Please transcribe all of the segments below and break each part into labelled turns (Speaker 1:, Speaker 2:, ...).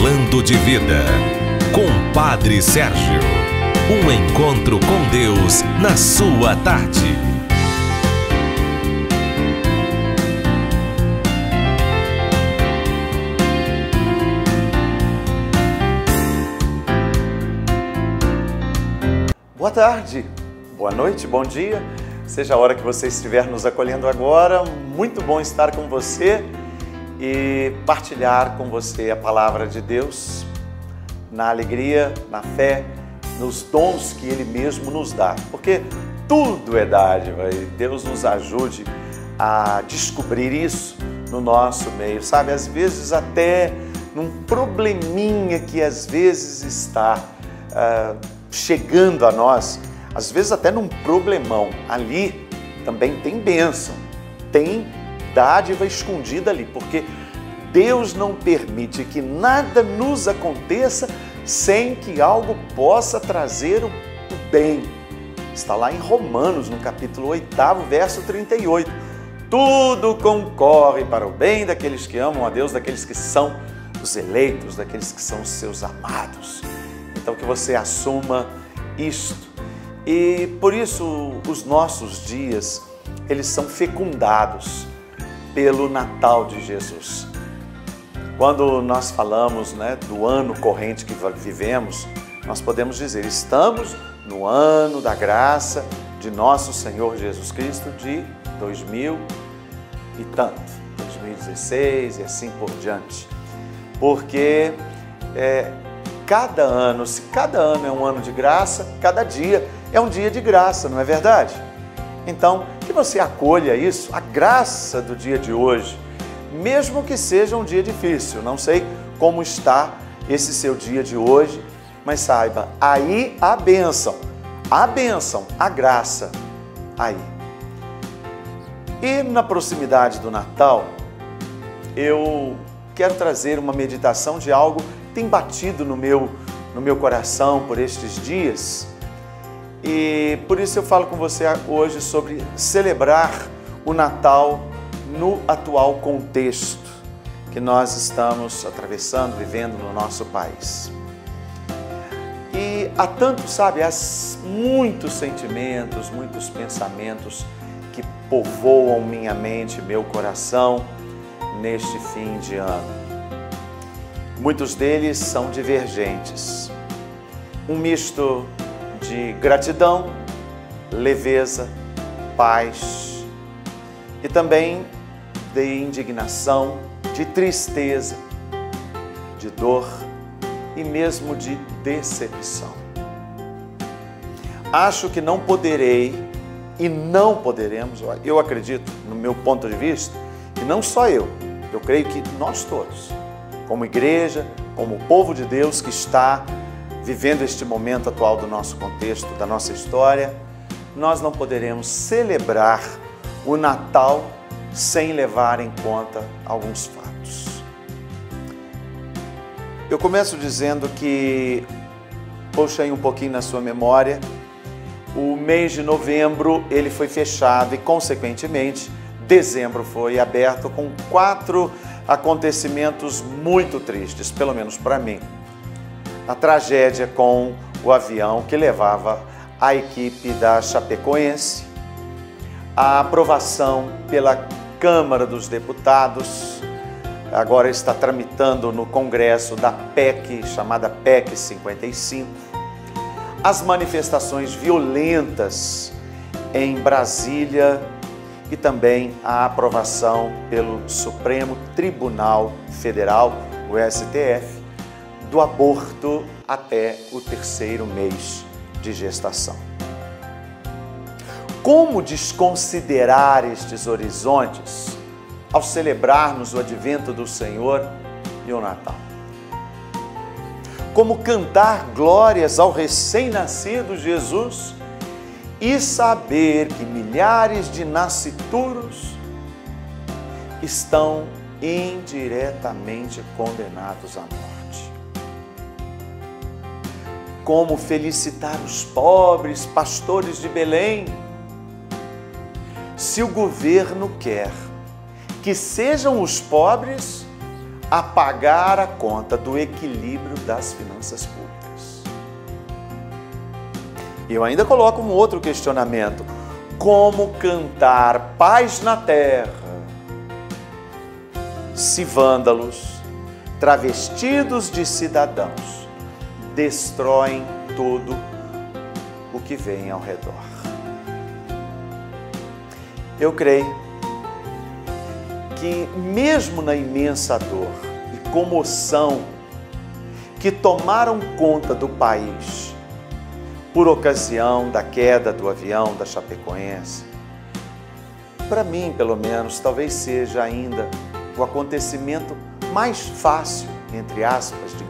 Speaker 1: Falando de Vida, com Padre Sérgio. Um encontro com Deus na sua tarde.
Speaker 2: Boa tarde, boa noite, bom dia. Seja a hora que você estiver nos acolhendo agora, muito bom estar com você e partilhar com você a palavra de Deus na alegria, na fé, nos dons que Ele mesmo nos dá. Porque tudo é dádiva e Deus nos ajude a descobrir isso no nosso meio, sabe? Às vezes até num probleminha que às vezes está uh, chegando a nós, às vezes até num problemão, ali também tem bênção, tem dádiva escondida ali, porque Deus não permite que nada nos aconteça sem que algo possa trazer o bem. Está lá em Romanos, no capítulo 8, verso 38. Tudo concorre para o bem daqueles que amam a Deus, daqueles que são os eleitos, daqueles que são os seus amados. Então que você assuma isto. E por isso os nossos dias, eles são fecundados pelo Natal de Jesus. Quando nós falamos né, do ano corrente que vivemos, nós podemos dizer: estamos no ano da graça de nosso Senhor Jesus Cristo de 2000 e tanto, 2016 e assim por diante. Porque é, cada ano, se cada ano é um ano de graça, cada dia é um dia de graça, não é verdade? Então, que você acolha isso, a graça do dia de hoje, mesmo que seja um dia difícil. Não sei como está esse seu dia de hoje, mas saiba, aí a bênção, a bênção, a graça, aí. E na proximidade do Natal, eu quero trazer uma meditação de algo que tem batido no meu, no meu coração por estes dias e por isso eu falo com você hoje sobre celebrar o Natal no atual contexto que nós estamos atravessando, vivendo no nosso país. E há tanto, sabe, há muitos sentimentos, muitos pensamentos que povoam minha mente, meu coração neste fim de ano. Muitos deles são divergentes. Um misto de gratidão, leveza, paz e também de indignação, de tristeza, de dor e mesmo de decepção. Acho que não poderei e não poderemos, eu acredito, no meu ponto de vista, e não só eu, eu creio que nós todos, como igreja, como povo de Deus que está vivendo este momento atual do nosso contexto, da nossa história, nós não poderemos celebrar o Natal sem levar em conta alguns fatos. Eu começo dizendo que, puxei um pouquinho na sua memória, o mês de novembro ele foi fechado e, consequentemente, dezembro foi aberto com quatro acontecimentos muito tristes, pelo menos para mim a tragédia com o avião que levava a equipe da Chapecoense, a aprovação pela Câmara dos Deputados, agora está tramitando no Congresso da PEC, chamada PEC 55, as manifestações violentas em Brasília e também a aprovação pelo Supremo Tribunal Federal, o STF, do aborto até o terceiro mês de gestação. Como desconsiderar estes horizontes ao celebrarmos o advento do Senhor e o Natal? Como cantar glórias ao recém-nascido Jesus e saber que milhares de nascituros estão indiretamente condenados à morte? Como felicitar os pobres, pastores de Belém. Se o governo quer que sejam os pobres a pagar a conta do equilíbrio das finanças públicas. E eu ainda coloco um outro questionamento: como cantar paz na terra se vândalos, travestidos de cidadãos, destroem tudo o que vem ao redor? Eu creio que, mesmo na imensa dor e comoção que tomaram conta do país por ocasião da queda do avião da Chapecoense, para mim, pelo menos, talvez seja ainda o acontecimento mais fácil, entre aspas, digamos,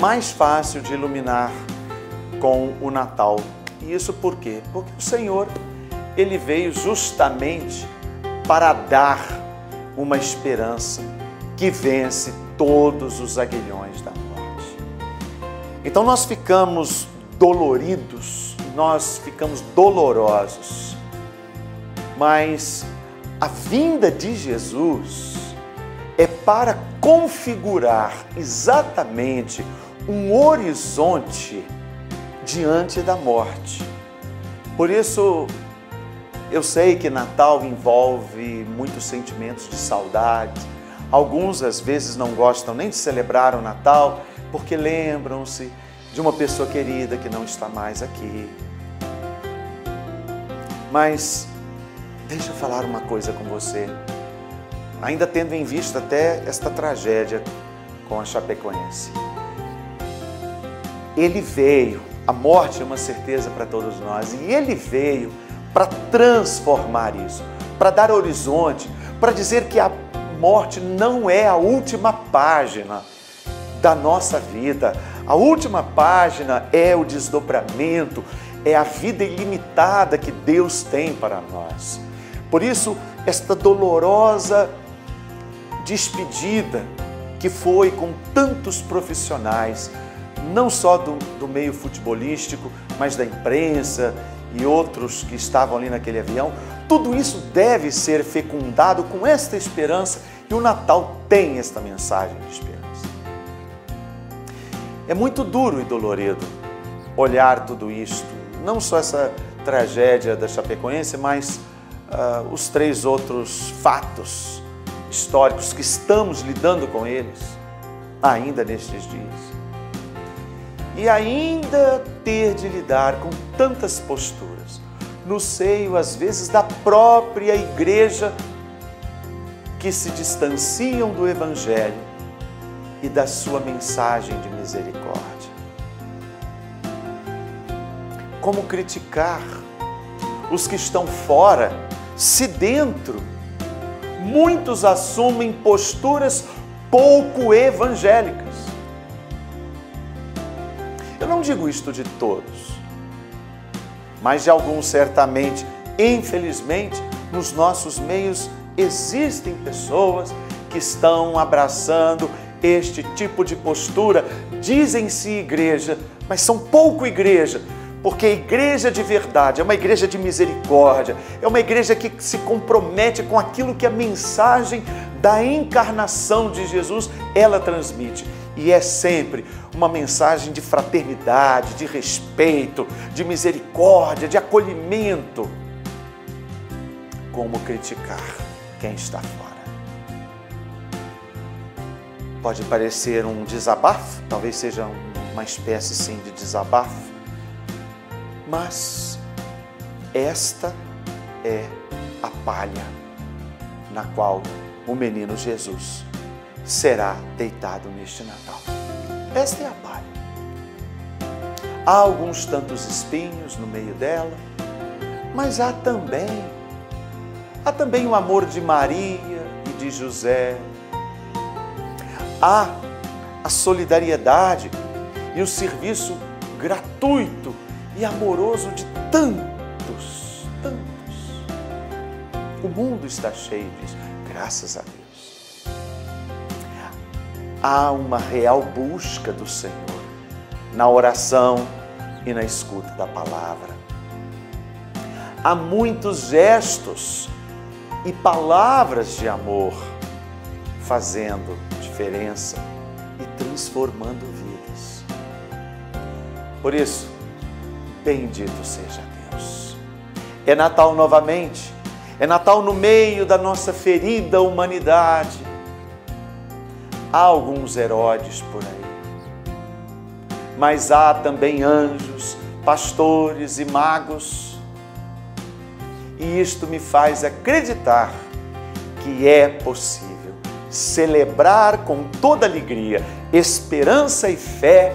Speaker 2: mais fácil de iluminar com o Natal. E isso por quê? Porque o Senhor, ele veio justamente para dar uma esperança que vence todos os aguilhões da morte. Então nós ficamos doloridos, nós ficamos dolorosos, mas a vinda de Jesus é para configurar exatamente um horizonte diante da morte. Por isso, eu sei que Natal envolve muitos sentimentos de saudade. Alguns às vezes não gostam nem de celebrar o Natal porque lembram-se de uma pessoa querida que não está mais aqui. Mas deixa eu falar uma coisa com você. Ainda tendo em vista até esta tragédia com a Chapecoense. Ele veio, a morte é uma certeza para todos nós, e ele veio para transformar isso, para dar horizonte, para dizer que a morte não é a última página da nossa vida. A última página é o desdobramento, é a vida ilimitada que Deus tem para nós. Por isso, esta dolorosa despedida que foi com tantos profissionais, não só do, do meio futebolístico, mas da imprensa e outros que estavam ali naquele avião, tudo isso deve ser fecundado com esta esperança e o Natal tem esta mensagem de esperança. É muito duro e dolorido olhar tudo isto, não só essa tragédia da Chapecoense, mas uh, os três outros fatos históricos que estamos lidando com eles ainda nestes dias e ainda ter de lidar com tantas posturas, no seio, às vezes, da própria igreja, que se distanciam do Evangelho e da sua mensagem de misericórdia. Como criticar os que estão fora, se dentro muitos assumem posturas pouco evangélicas? Digo isto de todos, mas de alguns certamente, infelizmente, nos nossos meios existem pessoas que estão abraçando este tipo de postura, dizem-se igreja, mas são pouco igreja, porque a igreja de verdade é uma igreja de misericórdia, é uma igreja que se compromete com aquilo que a mensagem da encarnação de Jesus ela transmite. E é sempre uma mensagem de fraternidade, de respeito, de misericórdia, de acolhimento. Como criticar quem está fora? Pode parecer um desabafo, talvez seja uma espécie sim de desabafo, mas esta é a palha na qual o menino Jesus será deitado neste Natal. Esta é a palha. Há alguns tantos espinhos no meio dela, mas há também há também o amor de Maria e de José. Há a solidariedade e o serviço gratuito e amoroso de tantos, tantos. O mundo está cheio disso, graças a Deus há uma real busca do Senhor na oração e na escuta da palavra. Há muitos gestos e palavras de amor fazendo diferença. e transformando vidas. Por isso, bendito seja Deus. É Natal novamente, é Natal no meio da nossa ferida humanidade. Há alguns Herodes por aí, mas há também anjos, pastores e magos. E isto me faz acreditar que é possível celebrar com toda alegria, esperança e fé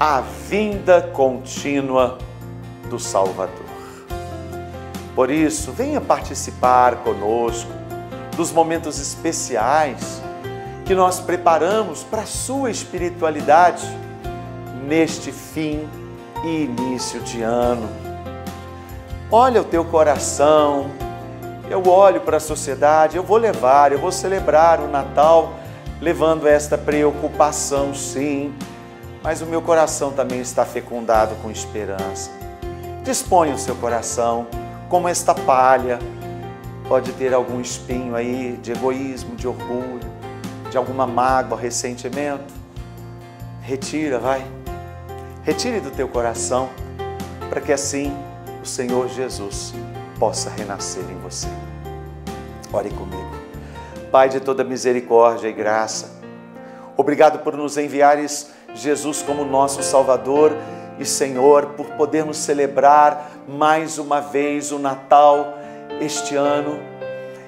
Speaker 2: a vinda contínua do Salvador. Por isso, venha participar conosco dos momentos especiais que nós preparamos para a sua espiritualidade neste fim e início de ano. Olha o teu coração, eu olho para a sociedade, eu vou levar, eu vou celebrar o Natal levando esta preocupação, sim, mas o meu coração também está fecundado com esperança. Dispõe o seu coração como esta palha. Pode ter algum espinho aí de egoísmo, de orgulho, de alguma mágoa, ressentimento. Retira, vai. Retire do teu coração, para que assim o Senhor Jesus possa renascer em você. Ore comigo. Pai de toda misericórdia e graça, obrigado por nos enviares Jesus como nosso Salvador e Senhor, por podermos celebrar mais uma vez o Natal este ano.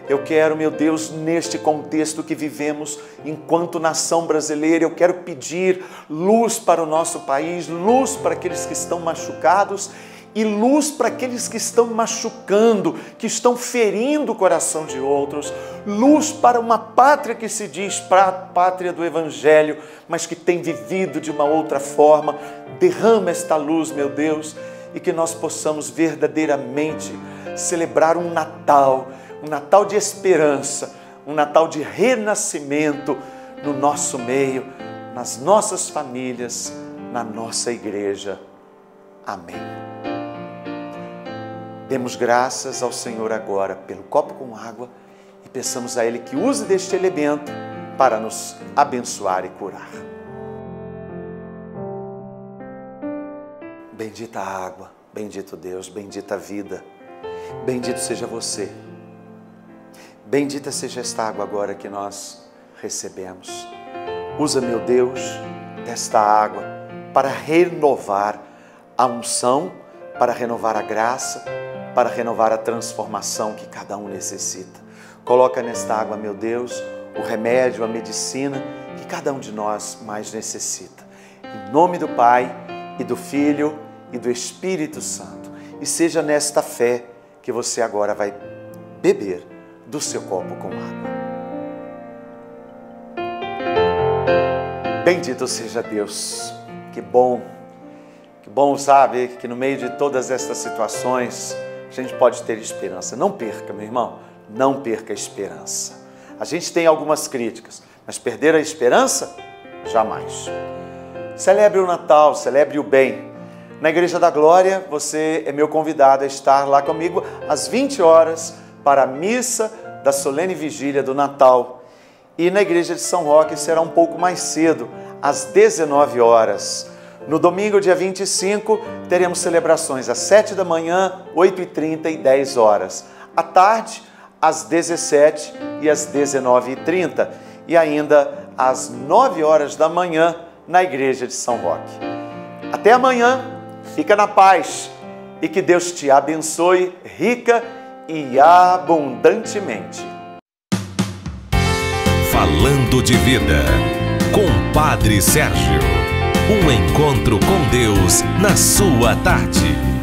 Speaker 2: Eu quero, meu Deus, neste contexto que vivemos enquanto nação brasileira, eu quero pedir luz para o nosso país, luz para aqueles que estão machucados e luz para aqueles que estão machucando, que estão ferindo o coração de outros, luz para uma pátria que se diz pátria do Evangelho, mas que tem vivido de uma outra forma. Derrama esta luz, meu Deus, e que nós possamos verdadeiramente celebrar um Natal, um Natal de esperança, um Natal de renascimento no nosso meio, nas nossas famílias, na nossa igreja. Amém. Demos graças ao Senhor agora pelo copo com água e peçamos a Ele que use deste elemento para nos abençoar e curar. Bendita a água, bendito Deus, bendita a vida, bendito seja você. Bendita seja esta água agora que nós recebemos. Usa, meu Deus, desta água para renovar a unção, para renovar a graça, para renovar a transformação que cada um necessita. Coloca nesta água, meu Deus, o remédio, a medicina que cada um de nós mais necessita. Em nome do Pai e do Filho e do Espírito Santo. E seja nesta fé que você agora vai beber do seu copo com água. Bendito seja Deus. Que bom. Que bom, sabe, que no meio de todas estas situações, a gente pode ter esperança. Não perca, meu irmão, não perca a esperança. A gente tem algumas críticas, mas perder a esperança? Jamais. Celebre o Natal, celebre o bem. Na Igreja da Glória, você é meu convidado a estar lá comigo às 20 horas para a missa da solene vigília do Natal. E na Igreja de São Roque será um pouco mais cedo, às 19 horas. No domingo, dia 25, teremos celebrações às 7 da manhã, 8h30 e 10 horas. À tarde, às 17 e às 19h30. E ainda às 9 horas da manhã, na Igreja de São Roque. Até amanhã, fica na paz e que Deus te abençoe rica e abundantemente.
Speaker 1: Falando de vida, com Padre Sérgio. Um encontro com Deus na sua tarde.